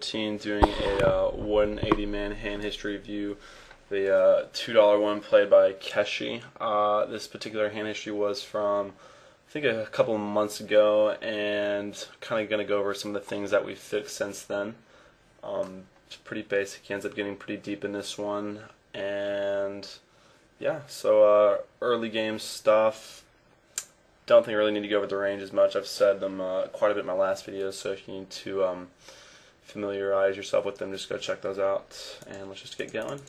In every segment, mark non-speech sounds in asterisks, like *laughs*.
Reasons14 doing a uh, 180 man hand history review. The uh, $2 one played by Keshi. Uh, this particular hand history was from, I think, a couple months ago, and kind of going to go over some of the things that we've fixed since then. Um, it's pretty basic. He ends up getting pretty deep in this one, and yeah, so uh, early game stuff don't think I really need to go over the range as much. I've said them uh, quite a bit in my last videos, so if you need to um, familiarize yourself with them, just go check those out. And let's just get going.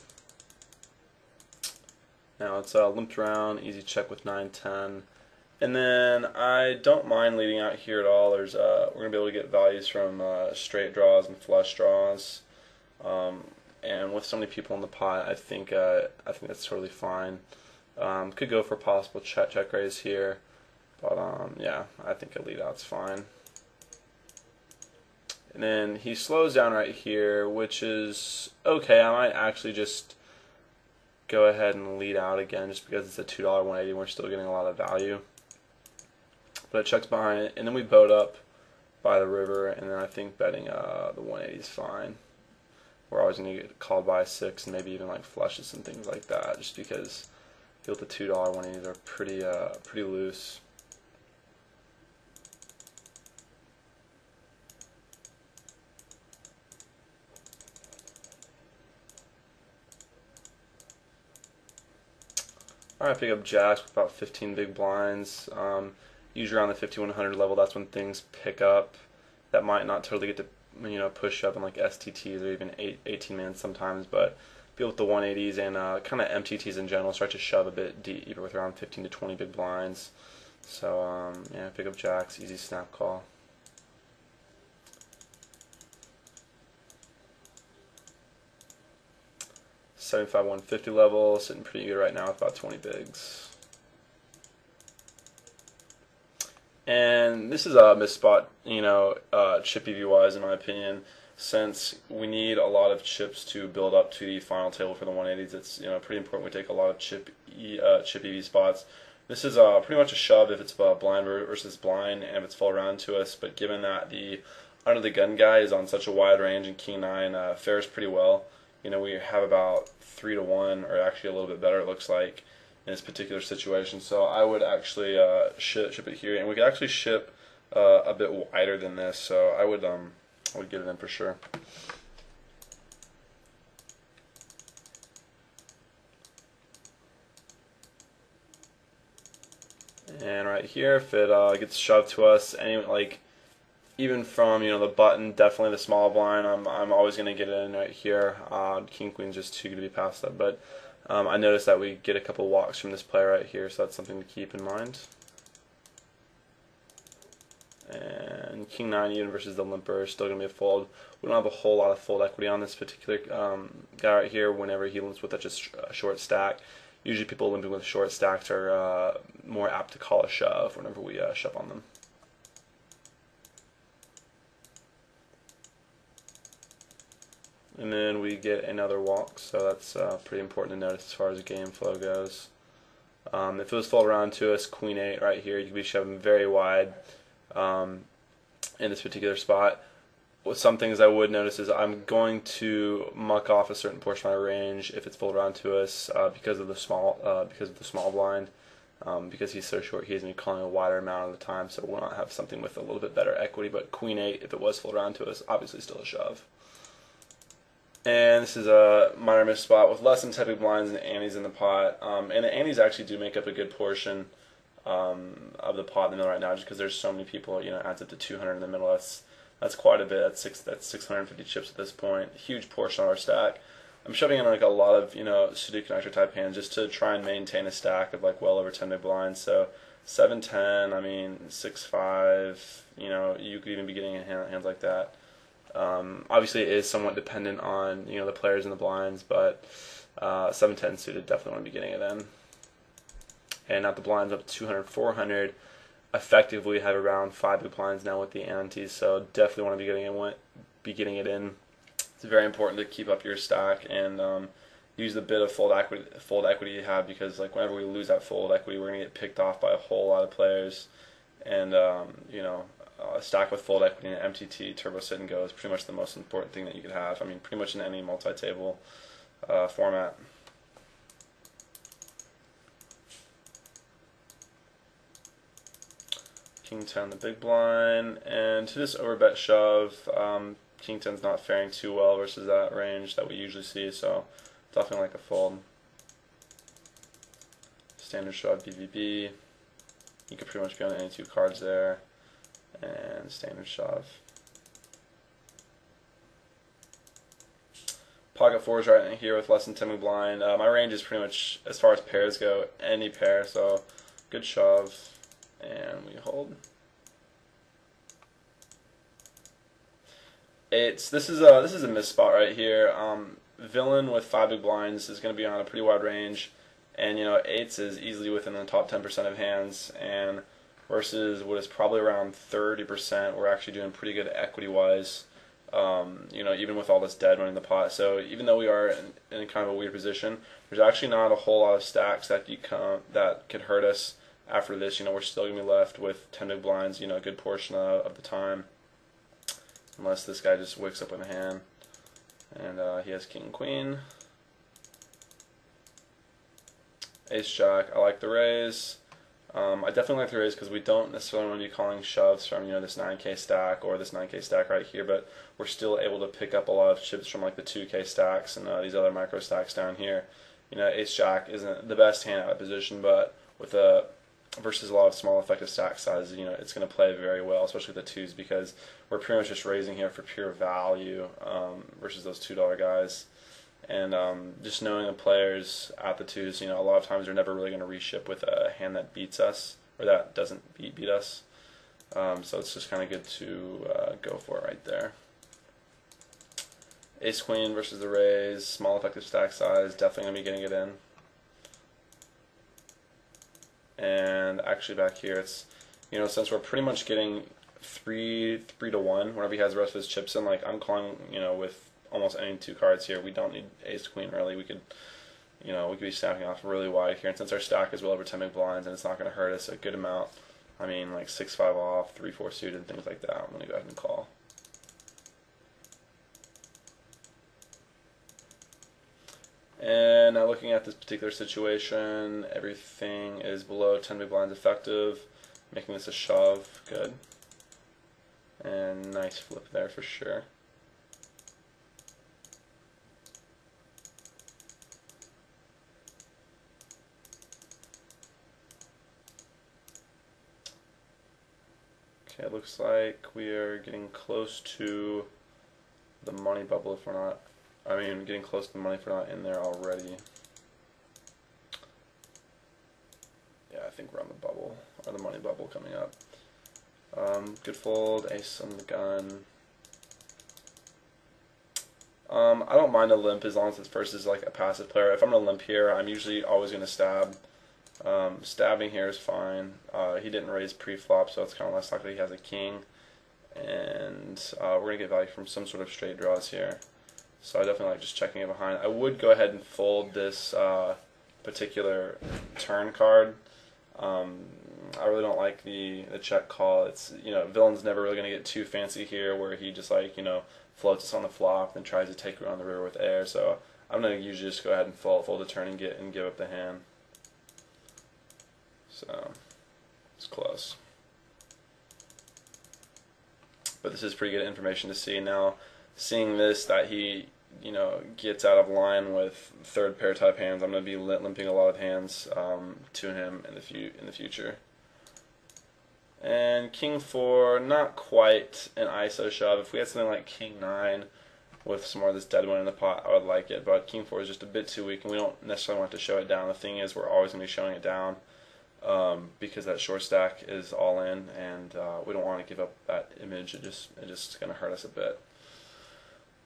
Now it's uh, limped around, easy check with 910. And then I don't mind leading out here at all. There's uh, We're going to be able to get values from uh, straight draws and flush draws. Um, and with so many people in the pot, I think uh, I think that's totally fine. Um, could go for possible check check raise here. But um, yeah, I think a lead out's fine. And then he slows down right here, which is okay. I might actually just go ahead and lead out again just because it's a $2 180 we're still getting a lot of value. But it checks behind it, and then we boat up by the river, and then I think betting uh, the 180 is fine. We're always going to get called by 6 and maybe even like flushes and things like that just because I feel the $2 180s are pretty, uh, pretty loose. Alright, pick up jacks with about 15 big blinds. Um, usually around the 5100 level, that's when things pick up. That might not totally get to you know push up in like STTs or even 18 man sometimes, but be with the 180s and uh, kind of MTTs in general start to shove a bit deeper with around 15 to 20 big blinds. So um, yeah, pick up jacks, easy snap call. 75 150 level, sitting pretty good right now with about 20 bigs. And this is a misspot, you know, uh, chip EV wise, in my opinion, since we need a lot of chips to build up to the final table for the 180s. It's you know pretty important we take a lot of chip e, uh, chip EV spots. This is uh, pretty much a shove if it's uh, blind versus blind and if it's full around to us. But given that the under the gun guy is on such a wide range and King 9 uh, fares pretty well, you know, we have about three to one, or actually a little bit better, it looks like, in this particular situation. So I would actually uh, ship, ship it here, and we could actually ship uh, a bit wider than this. So I would um, I would get it in for sure. And right here, if it uh, gets shoved to us, any like even from you know the button, definitely the small blind. I'm I'm always going to get in right here. Uh, King Queen's just too good to be passed up. But um, I noticed that we get a couple walks from this player right here, so that's something to keep in mind. And King 9 even versus the limper is still going to be a fold. We don't have a whole lot of fold equity on this particular um, guy right here. Whenever he limps with such a short stack, usually people limping with short stacks are uh, more apt to call a shove whenever we uh, shove on them. And then we get another walk, so that's uh, pretty important to notice as far as game flow goes. Um, if it was full around to us, queen 8 right here, you could be shoving very wide um, in this particular spot. With some things I would notice is I'm going to muck off a certain portion of my range if it's full around to us uh, because of the small uh, because of the small blind. Um, because he's so short, he's going to be calling a wider amount of the time, so we'll not have something with a little bit better equity. But queen 8, if it was full around to us, obviously still a shove. And this is a minor miss spot with less than 10 big blinds and antes in the pot. Um, and the antes actually do make up a good portion um, of the pot in the middle right now, just because there's so many people. You know, adds up to 200 in the middle. That's that's quite a bit. That's six. That's 650 chips at this point. Huge portion of our stack. I'm shoving in like a lot of you know pseudo connector type hands just to try and maintain a stack of like well over 10 big blinds. So 710. I mean 6-5. You know, you could even be getting in hands like that. Um, obviously, it is somewhat dependent on you know the players and the blinds, but uh, 710 suited definitely want to be getting it in. And now the blinds up to 200, 400. Effectively, have around five big blinds now with the antes, so definitely want to be getting it. Be getting it in. It's very important to keep up your stack and um, use the bit of fold equity, fold equity you have because like whenever we lose that fold equity, we're gonna get picked off by a whole lot of players, and um, you know uh, a stack with fold equity and MTT turbo sit and go is pretty much the most important thing that you could have. I mean, pretty much in any multi-table uh, format. King 10 the big blind, and to this overbet shove, um, King 10's not faring too well versus that range that we usually see, so definitely like a fold. Standard shove BVB. You could pretty much be on any two cards there, and standard shove. Pocket fours right in here with less than 10 big blind. Uh, my range is pretty much, as far as pairs go, any pair, so good shove and we hold. It's this is a this is a miss spot right here. Um, villain with five big blinds is going to be on a pretty wide range, and you know eights is easily within the top ten percent of hands, and versus what is probably around thirty percent, we're actually doing pretty good equity wise. Um, you know, even with all this dead money in the pot. So even though we are in, in kind of a weird position, there's actually not a whole lot of stacks that you come that could hurt us after this, you know, we're still going to be left with 10 big blinds, you know, a good portion of, of the time. Unless this guy just wakes up with a hand. And uh, he has king queen. Ace jack. I like the raise. Um, I definitely like the raise because we don't necessarily want to be calling shoves from you know this 9k stack or this 9k stack right here, but we're still able to pick up a lot of chips from like the 2k stacks and uh, these other micro stacks down here. You know, ace jack isn't the best hand out of position, but with a versus a lot of small effective stack sizes, you know, it's going to play very well, especially the twos, because we're pretty much just raising here for pure value um, versus those two dollar guys. And um, just knowing the players at the twos, you know, a lot of times they're never really going to reship with a hand that beats us or that doesn't beat beat us. Um, so it's just kind of good to uh, go for it right there. Ace Queen versus the Rays, small effective stack size, definitely going to be getting it in and actually back here it's you know since we're pretty much getting three three to one whenever he has the rest of his chips in like I'm calling you know with almost any two cards here. We don't need ace queen really. We could you know we could be snapping off really wide here. And since our stack is well over 10 big blinds and it's not going to hurt us a good amount I mean like 6-5 off 3-4 suited things like that I'm going to go ahead and call. And now looking at this particular situation, everything is below 10 big blinds effective, making this a shove, good. And nice flip there for sure. Okay, it looks like we are getting close to the money bubble if we're not I mean, getting close to the money if we're not in there already. Yeah, I think we're on the bubble, or the money bubble coming up. Um, good fold, ace on the gun. Um, I don't mind a limp as long as it's versus like a passive player. If I'm to limp here, I'm usually always going to stab. Um, stabbing here is fine. Uh, he didn't raise pre-flop, so it's kind of less likely he has a king. And uh, we're going to get value from some sort of straight draws here. So I definitely like just checking it behind. I would go ahead and fold this uh, particular turn card. Um, I really don't like the, the check call. It's you know villain's never really gonna get too fancy here where he just like you know floats us on the flop and tries to take around the river with air. So I'm gonna usually just go ahead and fold fold the turn and get and give up the hand. So it's close. But this is pretty good information to see now seeing this that he you know gets out of line with third pair type hands, I'm going to be limping a lot of hands um, to him in the fu- in the future. And king four, not quite an ISO shove. If we had something like king nine with some more of this dead one in the pot, I would like it. But king four is just a bit too weak, and we don't necessarily want to show it down. The thing is, we're always going to be showing it down um, because that short stack is all in, and uh, we don't want to give up that image. It just it just going to hurt us a bit.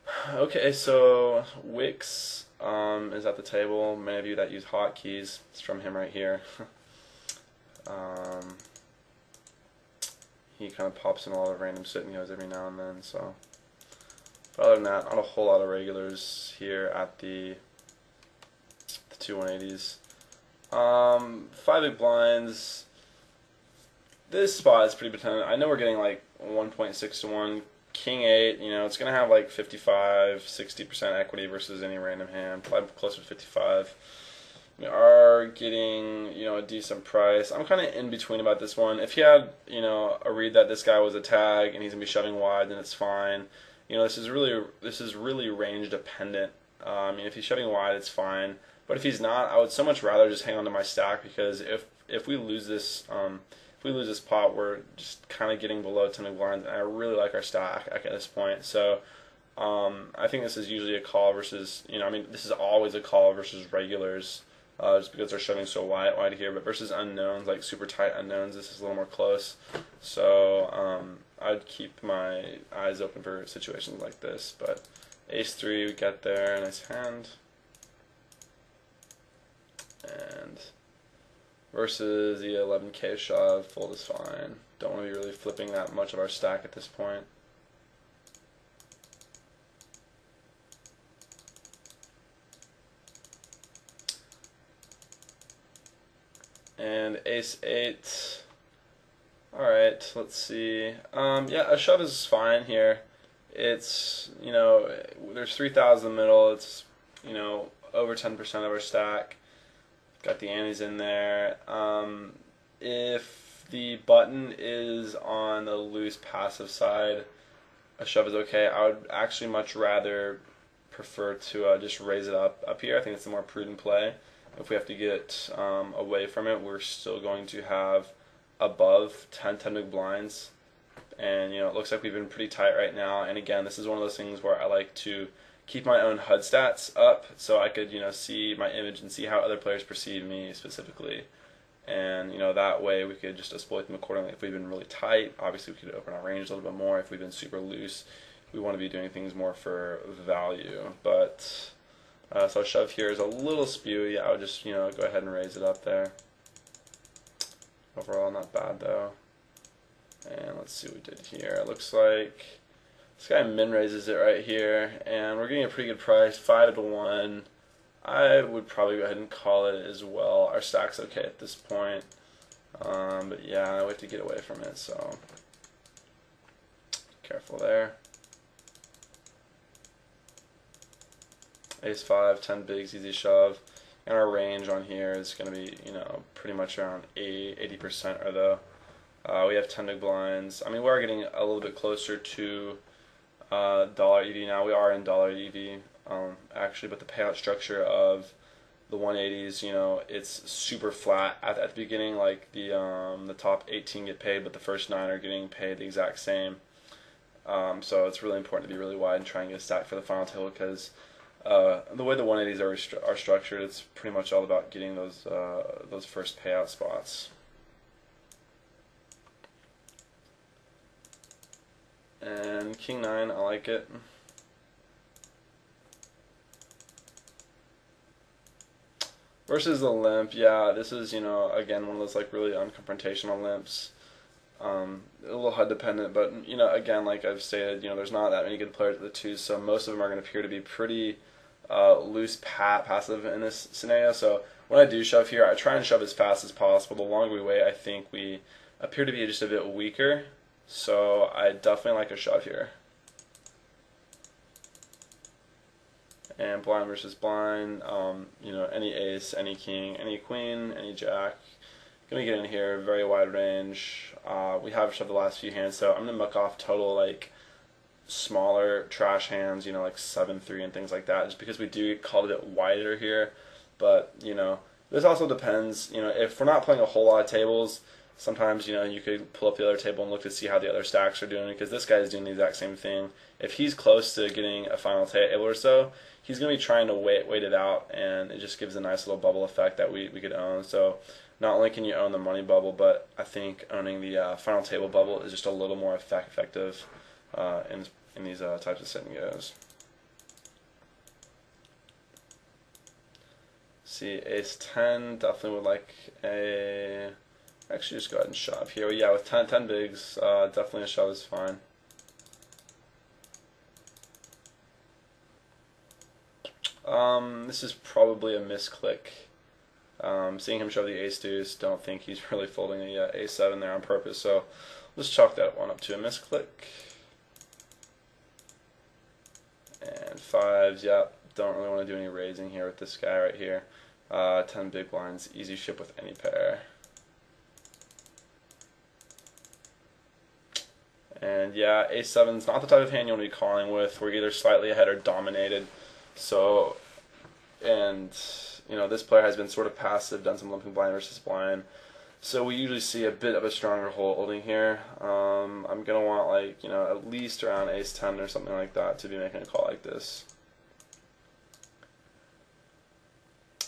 *sighs* Okay, so Wix um, is at the table. Many of you that use hotkeys, it's from him right here. *laughs* um, he kind of pops in a lot of random sit goes every now and then. So, but other than that, not a whole lot of regulars here at the the two 180s. Um, five big blinds this spot is pretty dependent. I know we're getting like 1.6 to 1. King 8, you know, it's going to have like 55, 60% equity versus any random hand, probably closer to 55. We are getting, you know, a decent price. I'm kind of in between about this one. If you had, you know, a read that this guy was a tag and he's going to be shoving wide, then it's fine. You know, this is really this is really range dependent. Uh, I mean, if he's shoving wide, it's fine. But if he's not, I would so much rather just hang on to my stack because if if we lose this um, if we lose this pot, we're just kind of getting below 10 big blinds, and I really like our stack at this point. So um, I think this is usually a call versus you know I mean this is always a call versus regulars uh, just because they're shoving so wide, wide here. But versus unknowns, like super tight unknowns, this is a little more close. So um, I'd keep my eyes open for situations like this. But ace three, we get there, nice hand. And versus the 11k shove, fold is fine. Don't want to be really flipping that much of our stack at this point. and ace eight. All right, let's see. Um, yeah, a shove is fine here. It's you know there's three thousand in the middle. It's you know over ten percent of our stack. Got the antes in there. Um, if the button is on the loose passive side, a shove is okay. I would actually much rather prefer to uh, just raise it up up here. I think it's a more prudent play if we have to get um, away from it, we're still going to have above 10, 10 big blinds. And, you know, it looks like we've been pretty tight right now. And again, this is one of those things where I like to keep my own HUD stats up so I could, you know, see my image and see how other players perceive me specifically. And, you know, that way we could just exploit them accordingly. If we've been really tight, obviously we could open our range a little bit more. If we've been super loose, we want to be doing things more for value. But uh, so shove here is a little spewy. I would just, you know, go ahead and raise it up there. Overall, not bad though. And let's see what we did here. It looks like this guy min raises it right here, and we're getting a pretty good price, five to one. I would probably go ahead and call it as well. Our stack's okay at this point, um, but yeah, I have to get away from it. So careful there. ace five, 10 bigs, easy shove. And our range on here is going to be, you know, pretty much around 80, percent or though. We have 10 big blinds. I mean, we are getting a little bit closer to uh, dollar EV now. We are in dollar EV, um, actually, but the payout structure of the 180s, you know, it's super flat at, at the beginning. Like the um, the top 18 get paid, but the first nine are getting paid the exact same. Um, so it's really important to be really wide and try and get a stack for the final table because uh, the way the 180s are, are structured, it's pretty much all about getting those uh, those first payout spots. And King 9, I like it. Versus the limp, yeah, this is, you know, again, one of those, like, really unconfrontational limps. Um, a little HUD dependent, but, you know, again, like I've stated, you know, there's not that many good players at the twos, so most of them are going to appear to be pretty uh, loose pat passive in this scenario. So when I do shove here, I try and shove as fast as possible. The longer we wait, I think we appear to be just a bit weaker. So I definitely like a shove here. And blind versus blind, um, you know, any ace, any king, any queen, any jack. Gonna get in here, very wide range. Uh, we have shoved the last few hands, so I'm gonna muck off total like smaller trash hands, you know, like 7-3 and things like that, just because we do call it wider here. But, you know, this also depends, you know, if we're not playing a whole lot of tables, sometimes, you know, you could pull up the other table and look to see how the other stacks are doing, because this guy is doing the exact same thing. If he's close to getting a final table or so, he's going to be trying to wait, wait it out, and it just gives a nice little bubble effect that we, we could own. So not only can you own the money bubble, but I think owning the uh, final table bubble is just a little more effect effective uh, in, in these uh, types of scenarios. See, ace 10, definitely would like a... Actually, just go ahead and shove here. Yeah, with 10, 10 bigs, uh, definitely a shove is fine. Um, this is probably a misclick. Um, seeing him shove the ace deuce, don't think he's *laughs* really folding the uh, a7 there on purpose. So let's chalk that one up to a misclick. And fives, yep. Don't really want to do any raising here with this guy right here. Uh, 10 big blinds, easy ship with any pair. And yeah, a7 is not the type of hand you want to be calling with. We're either slightly ahead or dominated. So, and you know, this player has been sort of passive, done some limping blind versus blind. So we usually see a bit of a stronger holding here. Um, I'm gonna want like you know at least around ace 10 or something like that to be making a call like this.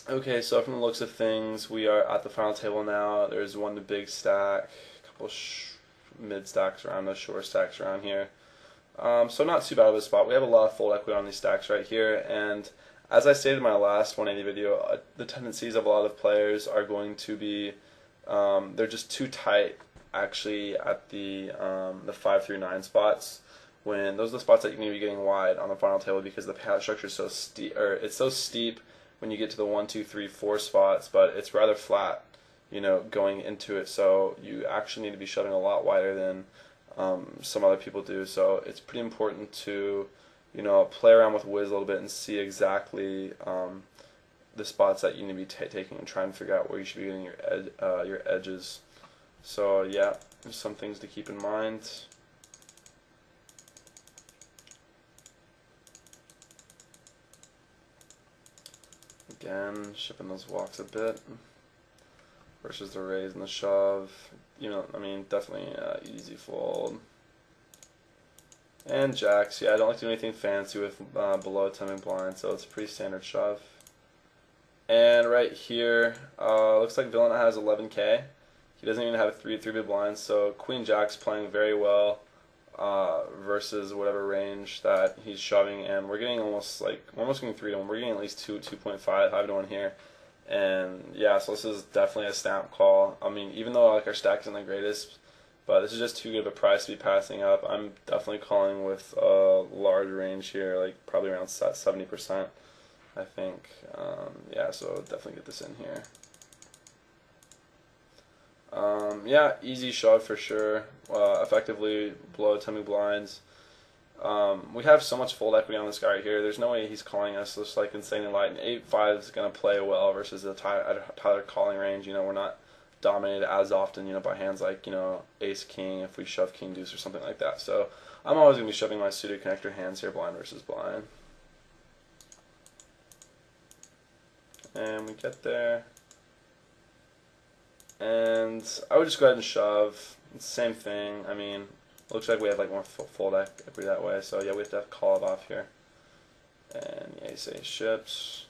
Okay, so from the looks of things, we are at the final table now. There's one big stack, a couple mid stacks around the short stacks around here. Um, so not too bad of a spot. We have a lot of fold equity on these stacks right here, and as I stated in my last 180 video, uh, the tendencies of a lot of players are going to be um, they're just too tight actually at the um, the five through nine spots. When those are the spots that you need to be getting wide on the final table because the payout structure is so steep, or it's so steep when you get to the one, two, three, four spots, but it's rather flat, you know, going into it. So you actually need to be shoving a lot wider than um, some other people do. So it's pretty important to, you know, play around with whiz a little bit and see exactly um, the spots that you need to be taking and try and figure out where you should be getting your ed uh, your edges. So yeah, some things to keep in mind. Again, shipping those walks a bit versus the raise and the shove. You know, I mean, definitely uh, easy fold. And jacks, yeah, I don't like to do anything fancy with uh, below 10 big blind, so it's a pretty standard shove. And right here, uh, looks like villain has 11k. He doesn't even have three three big blinds, so Queen Jack's playing very well uh, versus whatever range that he's shoving, and we're getting almost like we're almost getting three to one. We're getting at least two, two point five, five to one here, and yeah, so this is definitely a snap call. I mean, even though like our stack isn't the greatest, but this is just too good of a price to be passing up. I'm definitely calling with a large range here, like probably around seventy percent. I think, um, yeah, so definitely get this in here. Um, yeah, easy shove for sure. Uh, effectively blow 10 blinds. Um, we have so much fold equity on this guy right here. There's no way he's calling us just like insanely light. And 8-5 is going to play well versus the Tyler, calling range. You know, we're not dominated as often, you know, by hands like, you know, ace king if we shove king deuce or something like that. So I'm always going to be shoving my suited connector hands here, blind versus blind. And we get there. And I would just go ahead and shove. Same thing. I mean, looks like we have like more fold equity that way. So yeah, we have to call it off here. And yeah, you say ships.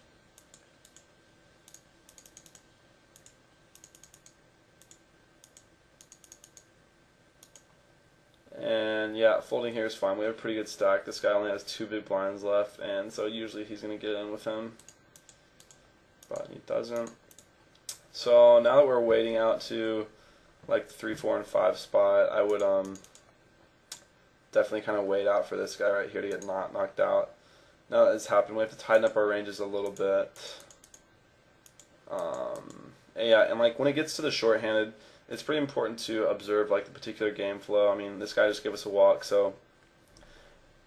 And yeah, folding here is fine. We have a pretty good stack. This guy only has two big blinds left, and so usually he's going to get in with him. But he doesn't. So now that we're waiting out to like three, four, and five spot, I would um definitely kind of wait out for this guy right here to get not knocked out. Now that it's happened, we have to tighten up our ranges a little bit. Um, and yeah, and like when it gets to the shorthanded, it's pretty important to observe like the particular game flow. I mean, this guy just gave us a walk, so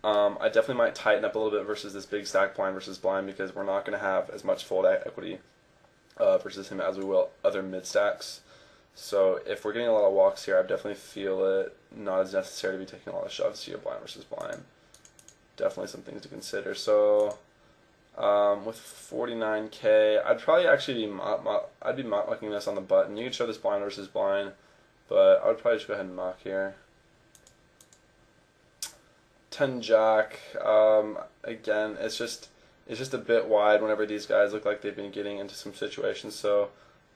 um, I definitely might tighten up a little bit versus this big stack blind versus blind because we're not going to have as much fold equity uh, versus him as we will other mid stacks. So if we're getting a lot of walks here, I definitely feel it not as necessary to be taking a lot of shoves here, blind versus blind. Definitely some things to consider. So um, with 49k, I'd probably actually be I'd be mucking this on the button. You could show this blind versus blind, but I would probably just go ahead and mock here. 10 jack. Um, again, it's just it's just a bit wide whenever these guys look like they've been getting into some situations. So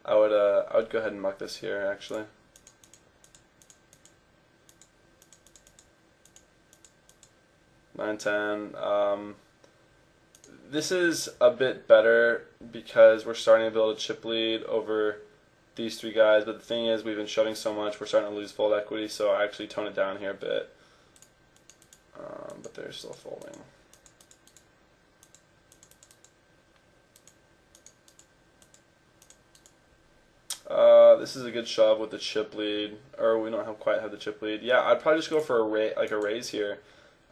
I would uh, I would go ahead and muck this here actually. Nine ten. Um, this is a bit better because we're starting to build a chip lead over these three guys. But the thing is, we've been shoving so much, we're starting to lose fold equity. So I actually tone it down here a bit. Um, but they're still folding. This is a good shove with the chip lead, or we don't have quite have the chip lead. Yeah, I'd probably just go for a ra- like a raise here.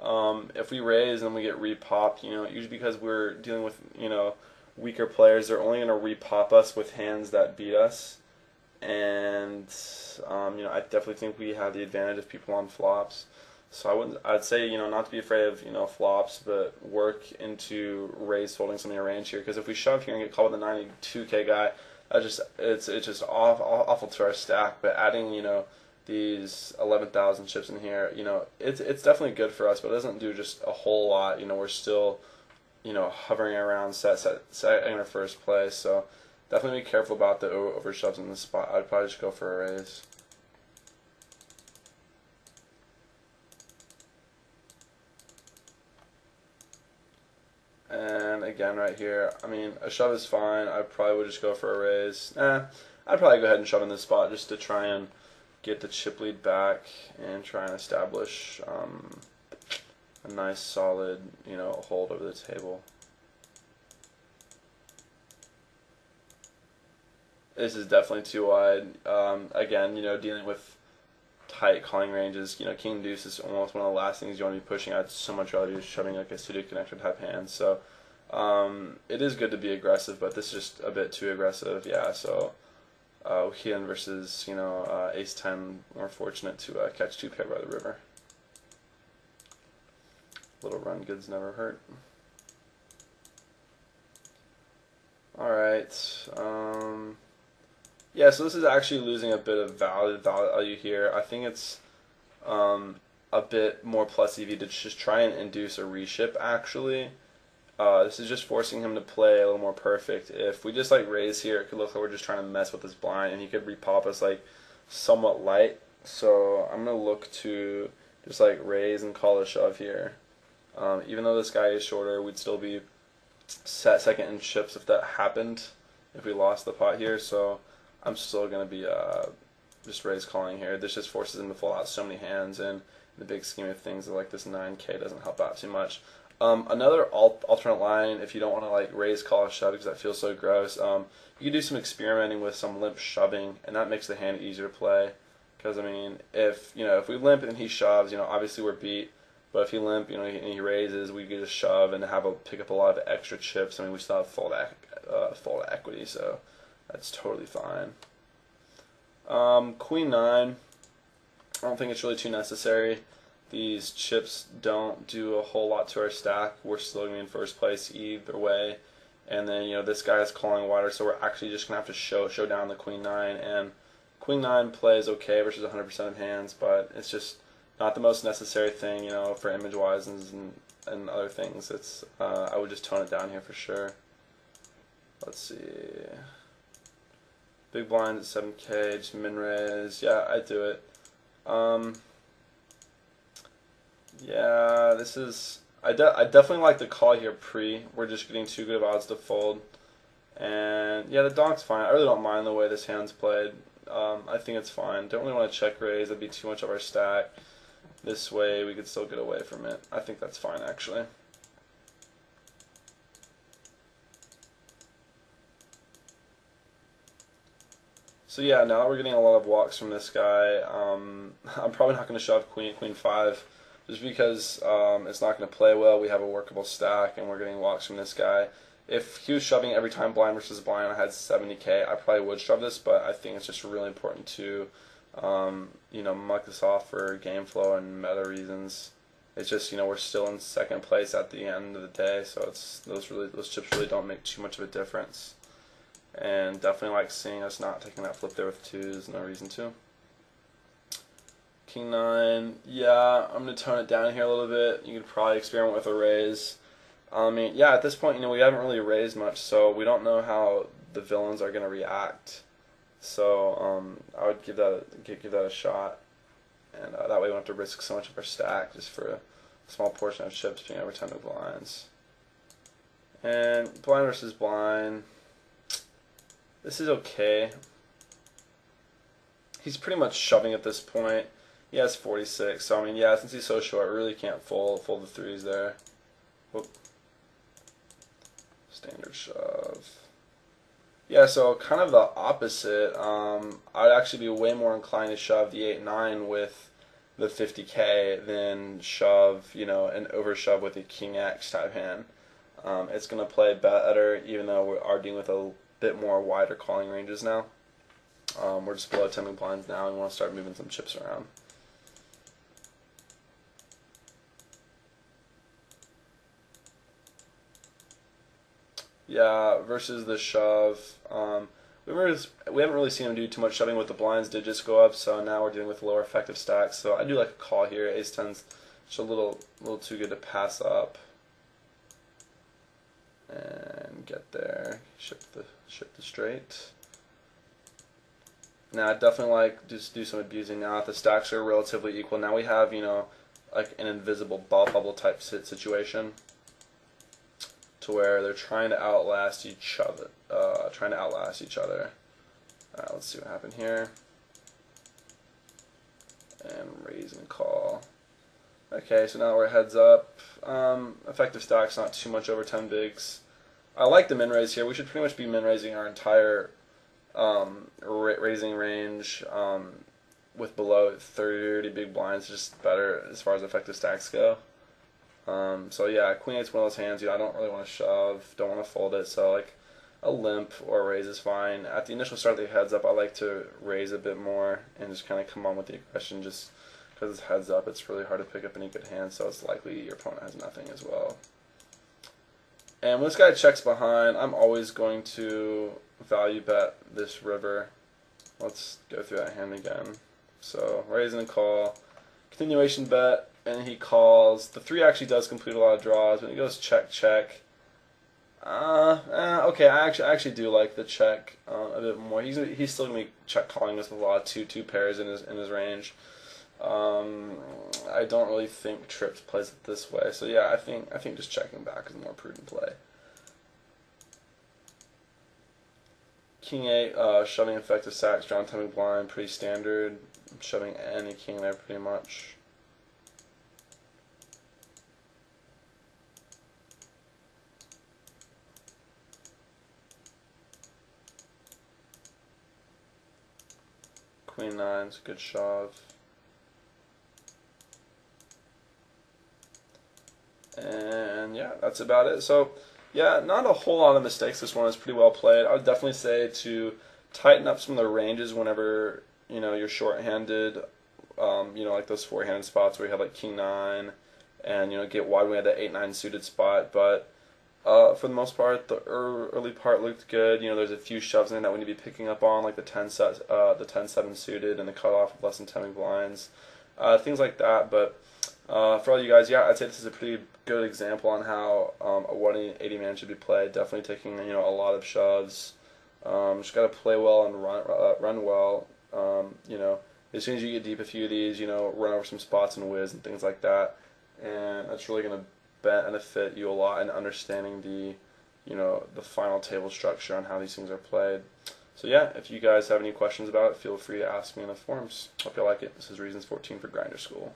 Um, if we raise and we get repopped, you know, usually because we're dealing with you know weaker players, they're only going to repop us with hands that beat us, and um, you know I definitely think we have the advantage of people on flops. So I wouldn't. I'd say you know not to be afraid of you know flops, but work into raise folding some of your range here. Because if we shove here and get called with a 92k guy, that just it's it's just off, awful to our stack. But adding you know these 11,000 chips in here, you know it's it's definitely good for us, but it doesn't do just a whole lot. You know we're still you know hovering around set set set in our first place. So definitely be careful about the over shoves in the spot. I'd probably just go for a raise. And again, right here, I mean, a shove is fine. I probably would just go for a raise. Eh, I'd probably go ahead and shove in this spot just to try and get the chip lead back and try and establish um, a nice solid, you know, hold over the table. This is definitely too wide. Um, again, you know, dealing with tight calling ranges, you know, King Deuce is almost one of the last things you want to be pushing. I'd so much rather be shoving like a pseudo connector type hand. So um, it is good to be aggressive, but this is just a bit too aggressive. Yeah, so uh, versus, you know, uh, Ace 10, we're fortunate to uh, catch two pair by the river. Little run goods never hurt. Alright. Um, yeah, so this is actually losing a bit of value value here. I think it's um, a bit more plus EV to just try and induce a reship actually. Uh, this is just forcing him to play a little more perfect. If we just like raise here, it could look like we're just trying to mess with his blind, and he could repop us like somewhat light. So I'm gonna look to just like raise and call a shove here. Um, even though this guy is shorter, we'd still be set second in chips if that happened. If we lost the pot here, so I'm still to be uh, just raise calling here. This just forces him to fall out so many hands, and in the big scheme of things, like this 9k doesn't help out too much. Um, another alt alternate line, if you don't want to like raise call shove because that feels so gross, um, you can do some experimenting with some limp shoving, and that makes the hand easier to play. Because I mean, if you know if we limp and he shoves, you know obviously we're beat. But if he limp, you know, and he raises, we could just shove and have a pick up a lot of extra chips. I mean, we still have full uh, full equity, so that's totally fine. Um, queen 9, I don't think it's really too necessary. These chips don't do a whole lot to our stack. We're still going to be in first place either way. And then, you know, this guy is calling wider, so we're actually just going to have to show show down the queen 9. And queen 9 plays okay versus 100% of hands, but it's just not the most necessary thing, you know, for image-wise and, and other things. It's uh, I would just tone it down here for sure. Let's see. Big blind at 7k, just min raise. Yeah, I do it. Um, yeah, this is. I, de I definitely like the call here pre. We're just getting too good of odds to fold. And yeah, the donk's fine. I really don't mind the way this hand's played. Um, I think it's fine. Don't really want to check raise. That'd be too much of our stack. This way, we could still get away from it. I think that's fine, actually. So yeah, now we're getting a lot of walks from this guy. Um, *laughs* I'm probably not going to shove queen, queen five, just because um, it's not going to play well. We have a workable stack, and we're getting walks from this guy. If he was shoving every time blind versus blind, I had 70k. I probably would shove this, but I think it's just really important to, um, you know, muck this off for game flow and meta reasons. It's just you know we're still in second place at the end of the day, so it's those really those chips really don't make too much of a difference and definitely like seeing us not taking that flip there with twos. No reason to. King nine, yeah, I'm gonna tone it down here a little bit. You could probably experiment with a raise. I mean, yeah, at this point, you know, we haven't really raised much, so we don't know how the villains are gonna react. So um, I would give that a, give that a shot, and uh, that way we don't have to risk so much of our stack just for a small portion of chips being over 10 of blinds. And blind versus blind. This is okay. He's pretty much shoving at this point. Has 46, so I mean, yeah, since he's so short, I really can't fold, fold the threes there. Whoop. Standard shove. Yeah, so kind of the opposite. Um, I'd actually be way more inclined to shove the 8 9 with the 50k than shove, you know, an over shove with a King X type hand. Um, it's going to play better, even though we are dealing with a bit more wider calling ranges now. Um, we're just below 10 big blinds now and want to start moving some chips around. Yeah, versus the shove. Um, we, we haven't really seen him do too much shoving with the blinds did just go up, so now we're dealing with lower effective stacks. So I do like a call here. Ace 10's just a little, little too good to pass up. And get there. Ship the, ship the straight. Now I definitely like just do some abusing now. If the stacks are relatively equal, now we have, you know, like an invisible ball bubble type situation to where they're trying to outlast each other, uh, trying to outlast each other. Alright, let's see what happened here. And raise and call. Okay, so now we're heads up. Um, effective stacks, not too much over 10 bigs. I like the min raise here. We should pretty much be min raising our entire um, raising range um, with below 30 big blinds, just better as far as effective stacks go. Um, so yeah, queen eight's one of those hands. You know, I don't really want to shove, don't want to fold it. So like a limp or a raise is fine. At the initial start the heads up, I like to raise a bit more and just kind of come on with the aggression. Just because it's heads up, it's really hard to pick up any good hands. So it's likely your opponent has nothing as well. And when this guy checks behind, I'm always going to value bet this river. Let's go through that hand again. So raise and call, continuation bet and he calls. The three actually does complete a lot of draws, but he goes check, check. Uh, eh, okay, I actually I actually do like the check uh, a bit more. He's he's still gonna be check calling us with a lot of two two pairs in his in his range. Um, I don't really think Trips plays it this way, so yeah, I think I think just checking back is a more prudent play. King eight, uh, shoving effective sacks, John timing blind, pretty standard. Shoving any king there pretty much. Queen nine's a good shove. And yeah, that's about it. So yeah, not a whole lot of mistakes. This one is pretty well played. I would definitely say to tighten up some of the ranges whenever you know you're short-handed. Um, you know, like those four-handed spots where you have like king nine, and you know get wide when we had that eight nine suited spot. But uh, for the most part, the early part looked good. You know, there's a few shoves in that we need to be picking up on, like the 10 set, uh, the 10-7 suited and the cutoff of less than 10 blinds, uh, things like that. But uh, for all you guys, yeah, I'd say this is a pretty good example on how um, a 180 man should be played. Definitely taking you know a lot of shoves. Um, just got to play well and run uh, run well. Um, you know, as soon as you get deep a few of these, you know, run over some spots and whiz and things like that, and that's really gonna benefit you a lot in understanding the, you know, the final table structure on how these things are played. So yeah, if you guys have any questions about it, feel free to ask me in the forums. Hope you like it. This is Reasons14 for Grinder School.